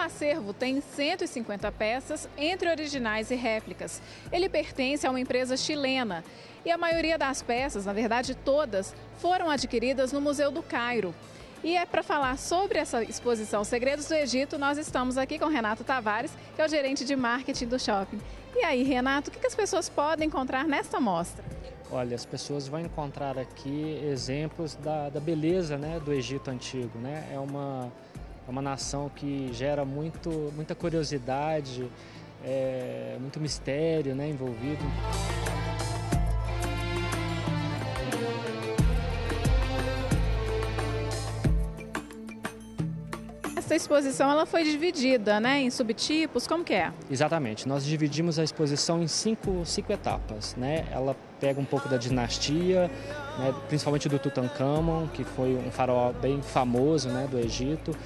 acervo tem 150 peças, entre originais e réplicas. Ele pertence a uma empresa chilena e a maioria das peças, na verdade todas, foram adquiridas no Museu do Cairo. E é para falar sobre essa exposição Segredos do Egito, nós estamos aqui com Renato Tavares, que é o gerente de marketing do shopping. E aí, Renato, o que as pessoas podem encontrar nesta mostra? Olha, as pessoas vão encontrar aqui exemplos da, da beleza né, do Egito antigo. Né? É, uma, é uma nação que gera muito, muita curiosidade, é, muito mistério né, envolvido. essa exposição ela foi dividida né, em subtipos, como que é? Exatamente, nós dividimos a exposição em cinco, cinco etapas. Né? Ela pega um pouco da dinastia, né, principalmente do Tutankhamon, que foi um faraó bem famoso né, do Egito,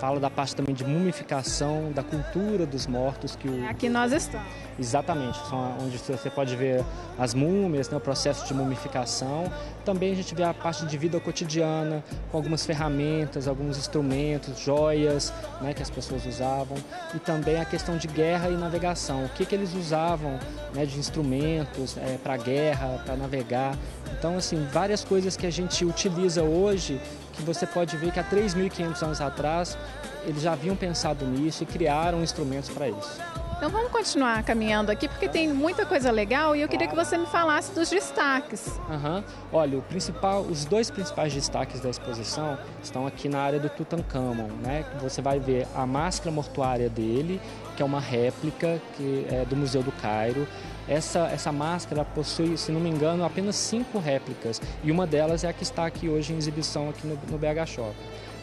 fala da parte também de mumificação, da cultura dos mortos que o... É aqui nós estamos. Exatamente, são onde você pode ver as múmias, né, o processo de mumificação. Também a gente vê a parte de vida cotidiana, com algumas ferramentas, alguns instrumentos, joias né, que as pessoas usavam. E também a questão de guerra e navegação, o que, que eles usavam né, de instrumentos é, para guerra, para navegar. Então, assim, várias coisas que a gente utiliza hoje que você pode ver que há 3.500 anos atrás eles já haviam pensado nisso e criaram instrumentos para isso. Então vamos continuar caminhando aqui porque tem muita coisa legal e eu queria que você me falasse dos destaques. Uhum. Olha, o principal, os dois principais destaques da exposição estão aqui na área do Tutankhamon, né? Você vai ver a máscara mortuária dele, que é uma réplica que é do Museu do Cairo. Essa, essa máscara possui, se não me engano, apenas cinco réplicas e uma delas é a que está aqui hoje em exibição aqui no, no BH Shop.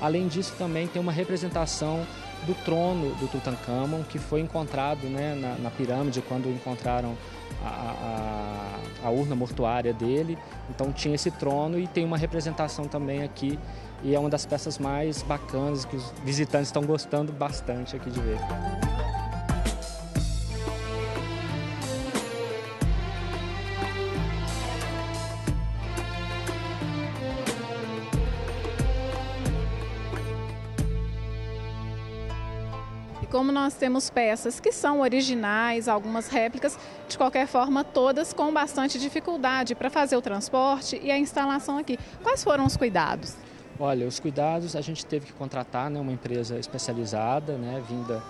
Além disso, também tem uma representação do trono do Tutankhamon, que foi encontrado né, na, na pirâmide quando encontraram a, a, a, urna mortuária dele. Então tinha esse trono e tem uma representação também aqui. E é uma das peças mais bacanas que os visitantes estão gostando bastante aqui de ver. Como nós temos peças que são originais, algumas réplicas, de qualquer forma, todas com bastante dificuldade para fazer o transporte e a instalação aqui. Quais foram os cuidados? Olha, os cuidados a gente teve que contratar né, uma empresa especializada, né, vinda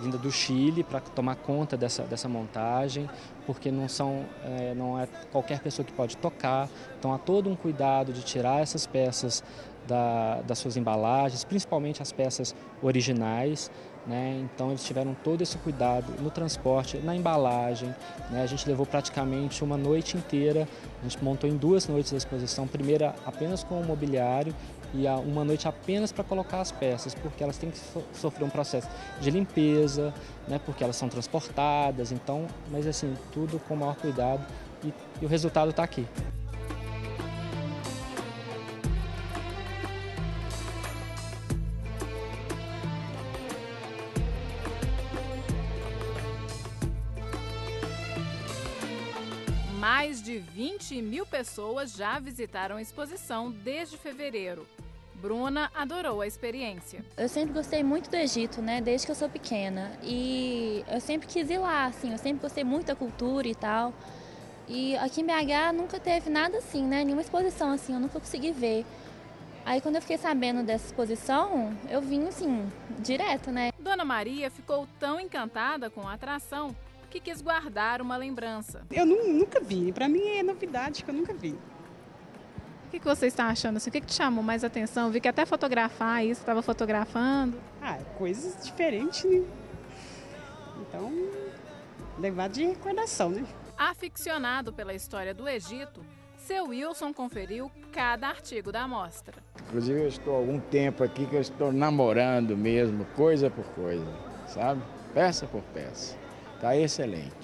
vinda do Chile para tomar conta dessa, dessa montagem, porque não, são, é, não é qualquer pessoa que pode tocar, então há todo um cuidado de tirar essas peças da, das suas embalagens, principalmente as peças originais, né? Então eles tiveram todo esse cuidado no transporte, na embalagem. Né? A gente levou praticamente uma noite inteira. A gente montou em duas noites a exposição. Primeira apenas com o mobiliário e uma noite apenas para colocar as peças, porque elas têm que so sofrer um processo de limpeza, né? Porque elas são transportadas. Então, mas assim tudo com o maior cuidado e, e o resultado está aqui. Mais de 20 mil pessoas já visitaram a exposição desde fevereiro. Bruna adorou a experiência. Eu sempre gostei muito do Egito, né? Desde que eu sou pequena. E eu sempre quis ir lá, assim. Eu sempre gostei muito da cultura e tal. E aqui em BH nunca teve nada assim, né? Nenhuma exposição assim, eu nunca consegui ver. Aí quando eu fiquei sabendo dessa exposição, eu vim assim, direto, né? Dona Maria ficou tão encantada com a atração que quis guardar uma lembrança. Eu nunca vi, para mim é novidade que eu nunca vi. O que, que você está achando? Assim, o que, que te chamou mais atenção? Vi que até fotografar isso, estava fotografando. Ah, coisas diferentes, né? Então, levar de recordação, né? Aficionado pela história do Egito, seu Wilson conferiu cada artigo da amostra. Inclusive, eu estou há algum tempo aqui que eu estou namorando mesmo, coisa por coisa, sabe? Peça por peça. Está excelente.